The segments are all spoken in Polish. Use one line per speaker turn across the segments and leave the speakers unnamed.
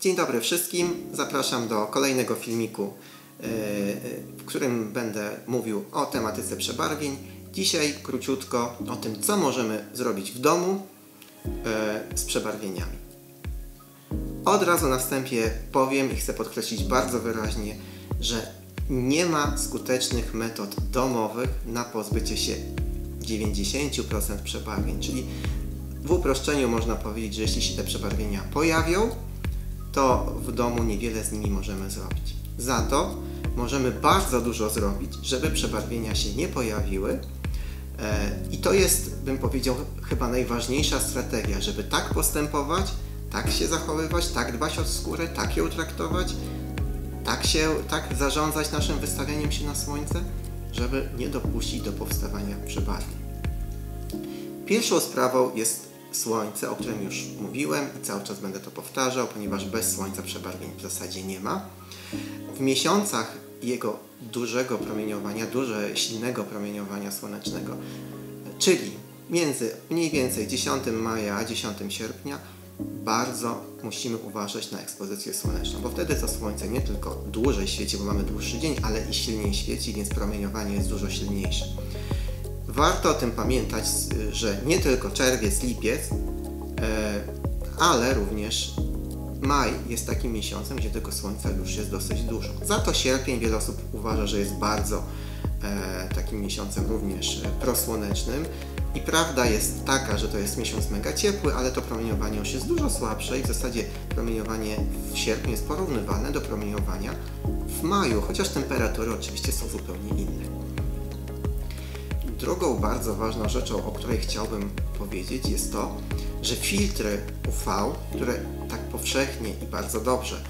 Dzień dobry wszystkim. Zapraszam do kolejnego filmiku, e, w którym będę mówił o tematyce przebarwień. Dzisiaj króciutko o tym, co możemy zrobić w domu e, z przebarwieniami. Od razu na wstępie powiem i chcę podkreślić bardzo wyraźnie, że nie ma skutecznych metod domowych na pozbycie się 90% przebarwień, czyli w uproszczeniu można powiedzieć, że jeśli się te przebarwienia pojawią, to w domu niewiele z nimi możemy zrobić. Za to możemy bardzo dużo zrobić, żeby przebarwienia się nie pojawiły. E, I to jest, bym powiedział, chyba najważniejsza strategia, żeby tak postępować, tak się zachowywać, tak dbać o skórę, tak ją traktować, tak, się, tak zarządzać naszym wystawianiem się na słońce, żeby nie dopuścić do powstawania przebarwień. Pierwszą sprawą jest słońce, o którym już mówiłem i cały czas będę to powtarzał, ponieważ bez słońca przebarwień w zasadzie nie ma. W miesiącach jego dużego promieniowania, duże, silnego promieniowania słonecznego, czyli między mniej więcej 10 maja a 10 sierpnia, bardzo musimy uważać na ekspozycję słoneczną, bo wtedy to słońce nie tylko dłużej świeci, bo mamy dłuższy dzień, ale i silniej świeci, więc promieniowanie jest dużo silniejsze. Warto o tym pamiętać, że nie tylko czerwiec, lipiec, e, ale również maj jest takim miesiącem, gdzie tego słońca już jest dosyć dużo. Za to sierpień wiele osób uważa, że jest bardzo e, takim miesiącem również prosłonecznym. I prawda jest taka, że to jest miesiąc mega ciepły, ale to promieniowanie już jest dużo słabsze i w zasadzie promieniowanie w sierpniu jest porównywalne do promieniowania w maju, chociaż temperatury oczywiście są zupełnie inne. Drugą bardzo ważną rzeczą, o której chciałbym powiedzieć, jest to, że filtry UV, które tak powszechnie i bardzo dobrze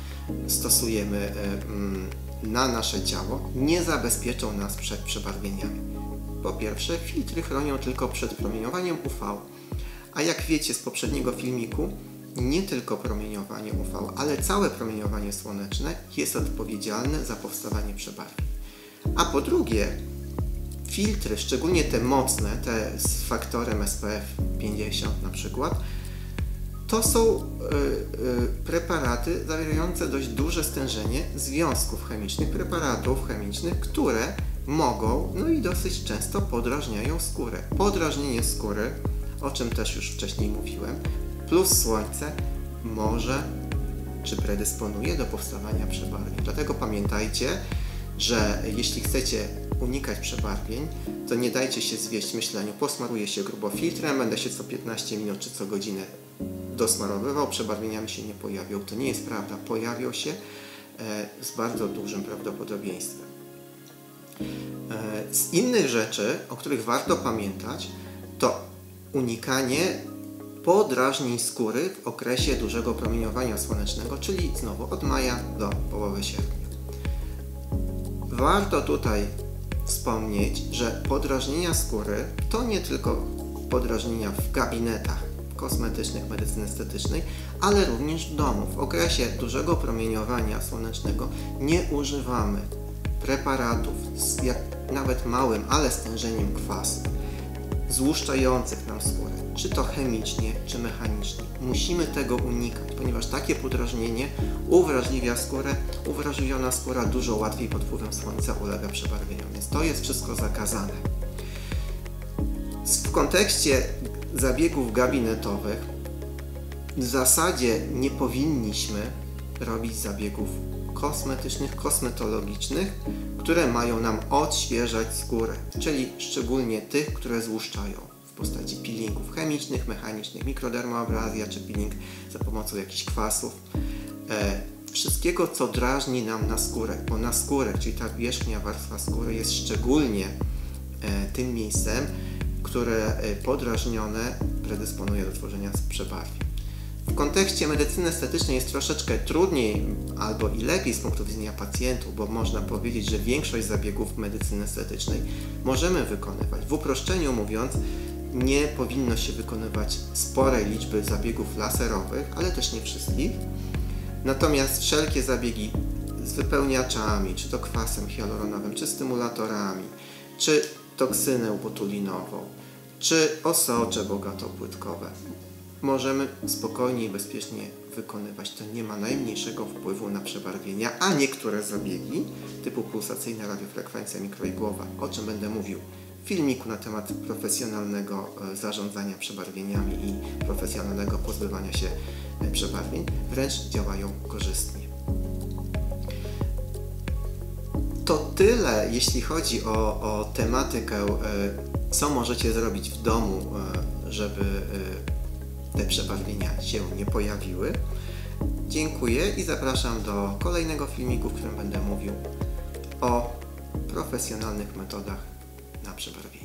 stosujemy e, mm, na nasze ciało, nie zabezpieczą nas przed przebarwieniami. Po pierwsze, filtry chronią tylko przed promieniowaniem UV, a jak wiecie z poprzedniego filmiku, nie tylko promieniowanie UV, ale całe promieniowanie słoneczne jest odpowiedzialne za powstawanie przebarwień. A po drugie, filtry, szczególnie te mocne, te z faktorem SPF 50 na przykład, to są y, y, preparaty zawierające dość duże stężenie związków chemicznych, preparatów chemicznych, które mogą, no i dosyć często podrażniają skórę. Podrażnienie skóry, o czym też już wcześniej mówiłem, plus słońce może czy predysponuje do powstawania przebarwień. Dlatego pamiętajcie, że jeśli chcecie unikać przebarwień, to nie dajcie się zwieść myśleniu, posmaruję się grubo filtrem, będę się co 15 minut czy co godzinę dosmarowywał, przebarwieniami się nie pojawią. To nie jest prawda, pojawią się e, z bardzo dużym prawdopodobieństwem. E, z innych rzeczy, o których warto pamiętać, to unikanie podrażnień skóry w okresie dużego promieniowania słonecznego, czyli znowu od maja do połowy sierpnia. Warto tutaj wspomnieć, że podrażnienia skóry to nie tylko podrażnienia w gabinetach kosmetycznych, medycyny estetycznej, ale również w domu. W okresie dużego promieniowania słonecznego nie używamy preparatów z jak nawet małym, ale stężeniem kwasu, złuszczających nam skórę, czy to chemicznie, czy mechanicznie. Musimy tego unikać, ponieważ takie podrażnienie uwrażliwia skórę, uwrażliwiona skóra dużo łatwiej pod wpływem słońca ulega przebarwieniom, więc to jest wszystko zakazane. W kontekście zabiegów gabinetowych w zasadzie nie powinniśmy robić zabiegów kosmetycznych, kosmetologicznych, które mają nam odświeżać skórę, czyli szczególnie tych, które złuszczają w postaci peelingów chemicznych, mechanicznych, mikrodermoabrazja czy peeling za pomocą jakichś kwasów. E, wszystkiego, co drażni nam na skórę, bo na skórę, czyli ta wierzchnia warstwa skóry jest szczególnie e, tym miejscem, które e, podrażnione predysponuje do tworzenia przebarwień. Kontekście medycyny estetycznej jest troszeczkę trudniej albo i lepiej z punktu widzenia pacjentów, bo można powiedzieć, że większość zabiegów medycyny estetycznej możemy wykonywać. W uproszczeniu mówiąc, nie powinno się wykonywać sporej liczby zabiegów laserowych, ale też nie wszystkich. Natomiast wszelkie zabiegi z wypełniaczami, czy to kwasem hialuronowym, czy stymulatorami, czy toksynę botulinową, czy osocze bogatopłytkowe, możemy spokojnie i bezpiecznie wykonywać. To nie ma najmniejszego wpływu na przebarwienia, a niektóre zabiegi typu pulsacyjna radiofrekwencja mikroigłowa, o czym będę mówił w filmiku na temat profesjonalnego e, zarządzania przebarwieniami i profesjonalnego pozbywania się e, przebarwień, wręcz działają korzystnie. To tyle, jeśli chodzi o, o tematykę, e, co możecie zrobić w domu, żeby te przebarwienia się nie pojawiły. Dziękuję i zapraszam do kolejnego filmiku, w którym będę mówił o profesjonalnych metodach na przebarwienie.